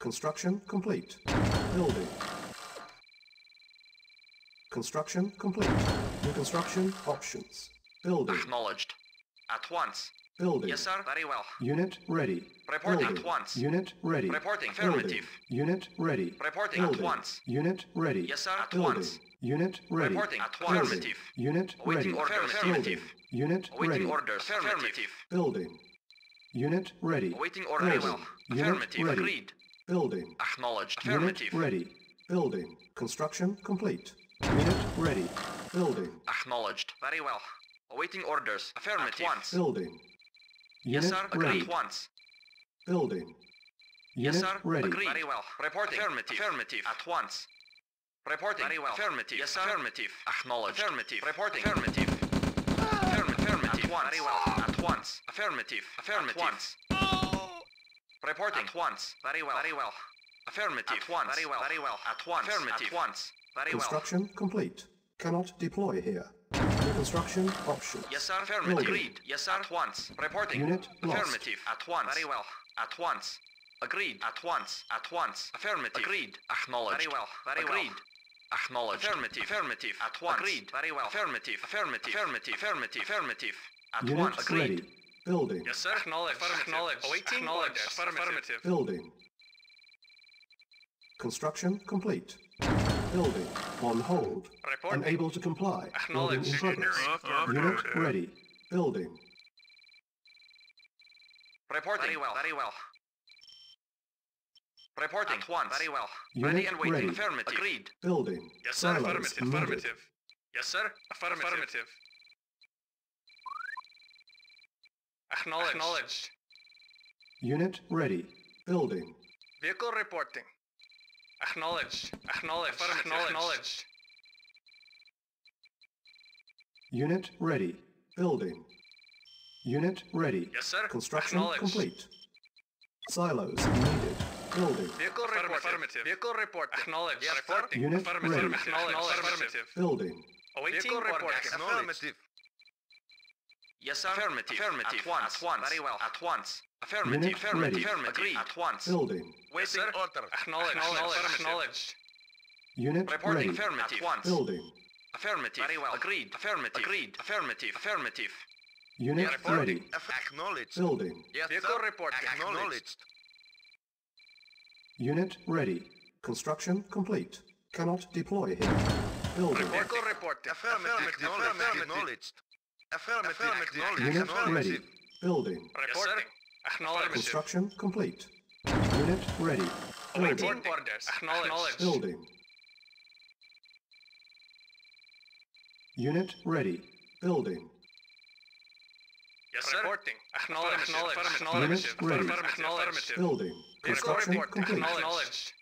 Construction complete. Building. Construction complete. New construction options. Building. Acknowledged. At once. Building. Yes, sir. Very well. Unit ready. Reporting Building. at once. Unit ready. Reporting. Affirmative. Unit ready. Reporting at once. Unit ready. Yes, sir. At Building. once. Unit ready. Reporting at once. Affirmative. Unit ready. orders. Building. Affirmative. Unit ready. orders. Affirmative. Building. Unit ready. Waiting Building. Unit Affirmative. ready. Agreed. Building. Acknowledged. Unit Affirmative. ready. Building. Construction complete. Unit ready. Building. Acknowledged. Very well. Awaiting orders. Affirmative. At once. Building. Yes, Unit sir. ready. Agreed. Once. Building. Yes, Unit sir. ready. Agreed. Very well. Reporting. Affirmative. Affirmative. At once. Reporting. Very well. Affirmative. Yes, sir. Affirmative. Acknowledged. Affirmative. Reporting. Affirmative. Affirmative. Affirmative. At once. Very well. At once. Affirmative. Affirmative. At once. Reporting. At once. Very well. Very well. Affirmative. At once. Very well. Very well. At once. Affirmative. At once. Very well. Construction complete. Cannot deploy here. Construction options. Yes, sir. Affirmative. Building. Agreed. Yes, sir. At once. Reporting. Unit lost. Affirmative. At once. Very well. At once. Agreed. At once. At once. Affirmative. Agreed. Acknowledged. Very well. Very Agreed. well. Acknowledged. Affirmative. Affirmative. At once. Agreed. Very well. Affirmative. Affirmative. Affirmative. Affirmative. Affirmative. At Unit once. Agreed. ready. Building. Yes, sir. Acknowledged. Acknowledged. Awaiting orders. Affirmative. Building. Construction complete. Building. On hold. Reporting. Unable to comply. Building in Acknowledged. progress. Unit ready. Building. Reporting. Very well. Very well. Reporting. At once. Very well. Unit ready and waiting. ready. Affirmative. Agreed. Building. Yes, sir. Silos Affirmative. Affirmative. Yes, sir. Affirmative. Affirmative. Acknowledged. Acknowledged. Unit ready. Building. Vehicle reporting. Acknowledged. Acknowledged. Affirmative. Acknowledged. Unit ready. Building. Unit ready. Yes, sir. Construction complete. Silos needed. Building. Vehicle report. Affirmative. Vehicle report. Acknowledged. Yes, reporting. Unit affirmative. ready. Acknowledged. Affirmative. Building. Awaiting orders. Affirmative. Yes, sir. Affirmative. Affirmative. At once. At once. Very well. At once. Affirmative. Unit Affirmative. ready. Affirmative. Agreed. At once. Building. Waiting order. Acknowledged. Acknowledged. Acknowledged. Unit Reporting. ready. Affirmative. At once. Building. Affirmative. Very well. Agreed. Affirmative. Agreed. Affirmative. Affirmative. Unit ready. Acknowledged. Building. Yes, Vehicle report. Acknowledged. Unit ready. Construction complete. Cannot deploy here. Building. Vehicle report. Affirmative. Acknowledged. Affirmative. Unit ready. Building. Reporting. Acknowledged. Construction complete. Unit ready. Awaiting Building. orders. Acknowledged. Building. Unit ready. Building. Yes, sir. Reporting. Acknowledged. Acknowledged. Unit ready. Affirmative. Building. Construction complete. Acknowledged.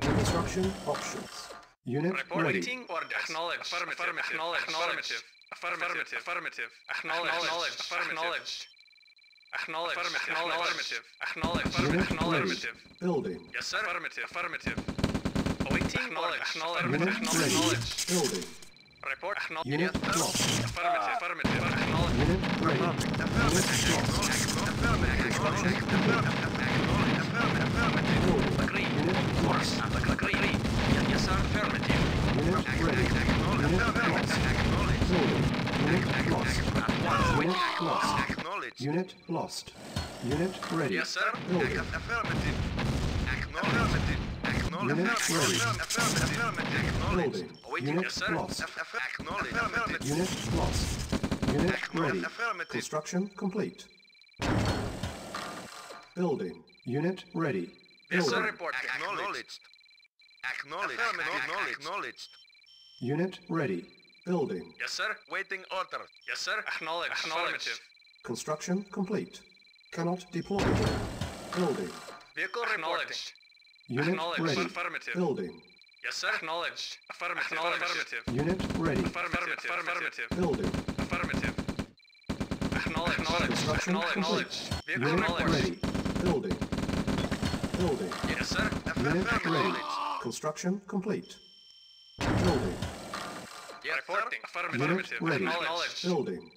Construction options. Unit ready. Reporting orders. Acknowledged. Affirmative. Acknowledged. Affirmative. Affirmative. Affirmative. Acknowledged. Acknowledged. Acknowledged. Affirmative. Acknowledged. Unit Acknowledged. ready. Building. Yes, sir. Affirmative. Affirmative. Awaiting orders. Unit Acknowledged. ready. Acknowledged. Building. Report. Acknowledged. Unit lost. Affirmative. Affirmative. Acknowledged. Unit ready. Unit lost. Construction complete. Building. Agreed. Unit lost. Agreed. Yes, sir. Affirmative. Unit ready. Unit lost. Building. Unit lost. At once. Unit lost. Unit lost. Unit ready. Yes, sir. Building. Affirmative. Acknowledged. Unit ready. Building. Awaiting. Unit Yes, sir. lost. Acknowledged. Unit lost. Unit ready. Construction complete. Building. Unit ready. Yes, sir. Report. Acknowledged. Acknowledged. Acknowledged. Acknowledged. Unit ready. Building. Yes, sir. Waiting order. Yes, sir. Acknowledged. Affirmative. Construction complete. Cannot deploy. Building. Vehicle acknowledged. Unit Acknowledged. ready. Affirmative. Building. Yes, sir. Acknowledged. Affirmative. Affirmative. Unit ready. Affirmative. Affirmative. Building. Affirmative. Acknowledged. Construction Acknowledged. complete. Vehicle Unit acknowledged. ready. Building. Building. Yes, sir. Unit ready. Construction complete. Building. Yes, Reporting. Affirmative. Unit Affirmative. ready. Acknowledged. Building.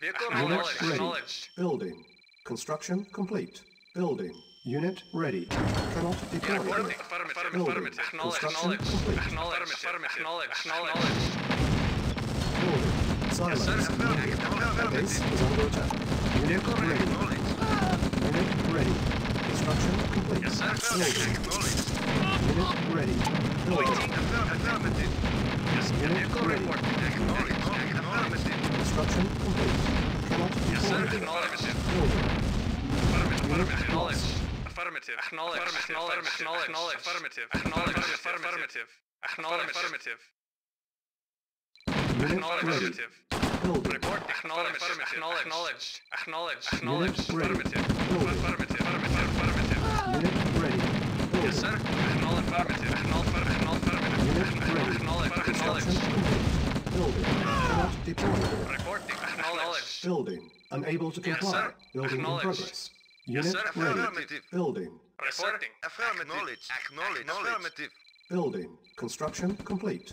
Vehicle Unit acknowledged. ready. Acknowledged. Building. Construction complete. Building. Unit ready. Cannot deploy Reporting. here. Affirmative. Building. Affirmative. Acknowledge. Construction Acknowledge. complete. Affirmative. Building. Silos needed. affirmative. Base is under attack. Unit ready. Acknowledged. Unit ready. Construction complete. Yes, sir. Building. Acknowledged. Unit ready. Building. Waiting. Affirmative. Yes, Unit vehicle ready. report. Construction complete. Cannot Yes, sir. Acknowledge. Affirmative. Affirmative. Acknowledge. Affirmative. Acknowledge. Acknowledge. Acknowledge. Affirmative. Acknowledge. Affirmative. Acknowledge. Affirmative. Acknowledge. Affirmative. Building. Report. Acknowledge. Acknowledge. Acknowledge. Acknowledge. ready. Affirmative. Affirmative. Affirmative. Affirmative. Unit ready. Yes, sir. Acknowledge. Affirmative. Acknowledge. Acknowledge. Acknowledge. Construction Acknowledge. Complete. Building. Cannot deploy here. Reporting. Acknowledge. Building. Unable to Yes, comply. sir. Building in Acknowledge. progress. Yes, Unit sir. ready. Affirmative. Building. Reporting. Affirmative. Acknowledged. Acknowledged. Affirmative. Building. Construction complete.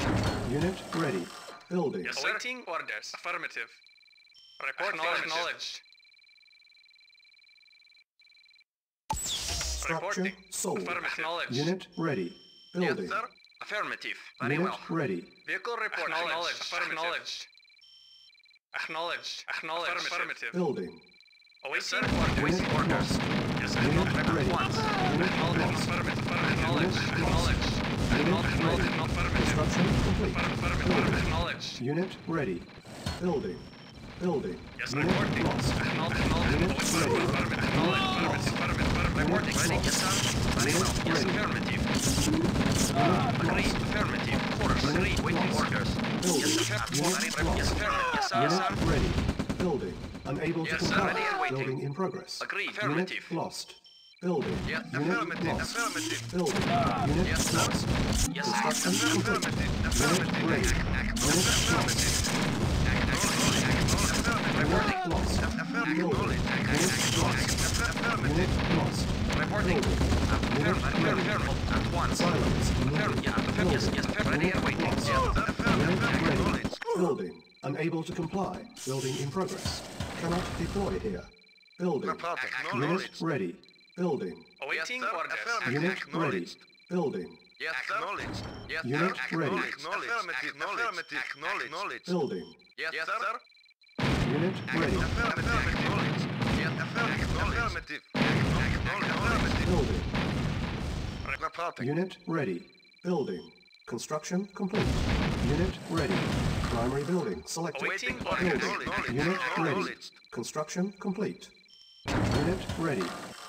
Unit ready. Building. Yes, sir. Awaiting orders. Affirmative. Report. Acknowledge. Structure Reporting. sold. Affirmative. Acknowledge. Unit ready. Building. Yes, sir. Affirmative. Very Unit well. ready. Vehicle report. Acknowledge. Acknowledge. Acknowledge. Acknowledge. Affirmative. Building. Awaiting orders. Awaiting Unit orders. lost. Yes, sir. Unit Affirmative. ready. Once. Unit Acknowledge. lost. Affirmative. Acknowledge. Unit Acknowledge. Unit Acknowledge. ready. Affirmative. Construction complete. Affirmative. Building. Acknowledge. Unit ready. Building. Building. Yes, Unit reporting. lost. Acknowledge. Acknowledge. Unit Awaiting ready. affirmative. Affirmative. Affirmative. Affirmative. Reporting. Unit Ready. Yes, sir. Very Yes, affirmative. Unit Agreed. Affirmative. Unit Agreed. Waiting orders. Yes, affirmative. Unit lost. Yes, affirmative. Yes, sir. Yes, sir. ready. Building. Unable to comply. Ready. Building in progress. Agreed. Unit Affirmative. lost. Building. Yes, Unit affirmative. lost. Affirmative. Building. Unit Yes, sir. lost. Yes, sir. Complete. Affirmative. Unit ready. Unit lost. Unit lost. Building. Unit lost. Unit lost. Reporting. Building. Affirmative. Unit ready. Affirmative. At once. Silos Affirmative. needed. Yeah, affirmative. Yes, yes, affirmative. Ready and waiting. Lost. Yeah. Unit ready. Building. Unable to comply. Building in progress. Cannot deploy here. Building. Reporting. Unit Acknowledged. ready. Building. Awaiting Yes, sir. orders. Affirmative. Unit ready. Acknowledged. Building. Yes, Acknowledged. Yes, sir. Unit ready. Acknowledged. Affirmative. Affirmative. Acknowledged. Building. Yes, sir. Unit ready. Affirmative. Acknowledged. Yes, affirmative. Affirmative. Acknowledged. Affirmative. Building. Unit ready. Building. Construction complete. Unit ready. Primary building selected. Awaiting Building. Unit ready. Construction complete. Unit ready.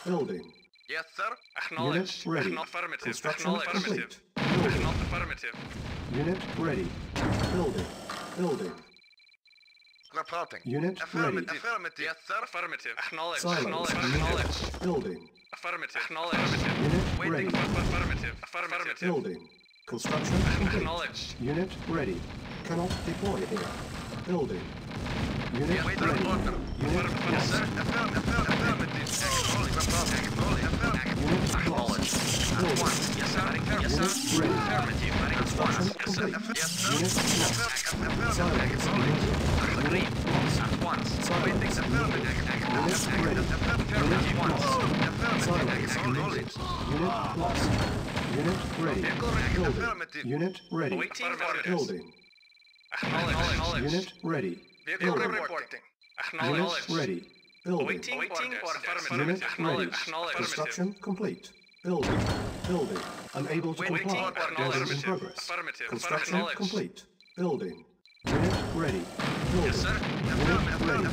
Building. Yes, sir. Acknowledge. Unit ready. Affirmative. Construction Acknowledge. complete. Building. Affirmative. Unit ready. Building. Building. Reporting. Unit Affirmative. ready. Affirmative. Yes, sir. Affirmative. Acknowledge. Silence Acknowledge. Acknowledge. Building. Affirmative. Acknowledge. Affirmative. Unit Waiting ready. for affirmative. Affirmative. Building. Construction complete. Acknowledge. Unit ready. Cannot deploy here. Building. Unit Wait, ready. order. Unit Affirmative. lost. Affirmative. Affirmative. Acknowledge. Acknowledge. Affirmative. Unit Acknowledge. Building. once. Yes, sir. Yes, Unit ready. Affirmative. Construction once. Yes, sir. Yes, sir. Unit lost. Affirmative. Lost. At once. Ready. Unit Affirmative. lost. Once. Needed. Acknowledge. Unit lost. Unit ready. Building. Affirmative. Unit ready. Awaiting orders. Building. Acknowledge. Acknowledge. Unit ready. Vehicle reporting. Unit ready. Building. Awaiting orders. Affirmative. Unit ready. Acknowledge. Construction complete. Building. Building. Unable to Waiting comply. in Affirmative. progress. Affirmative. Construction complete. Building. Unit ready. Yes, sir. Unit ready.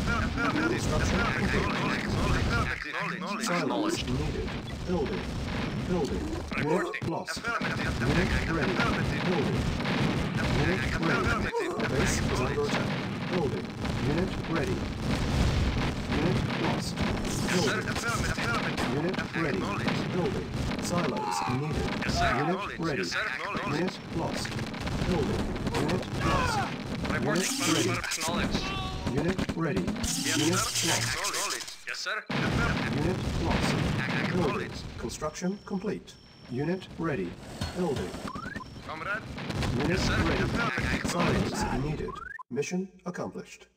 Construction complete. Silos needed. Building. Building. Reporting. lost. Unit ready. Building. Unit ready. Base is under attack. Building. Unit ready. Unit lost. Building. Unit ready. Building. Silos needed. Unit ready. Unit lost. Building. Unit lost. Reporting. Unit ready. Acknowledge. Unit ready. Unit lost. Yes, sir. Unit lost. Building. Construction complete. Unit ready. Building. Comrade. Unit sir. ready. Silos needed. Mission accomplished.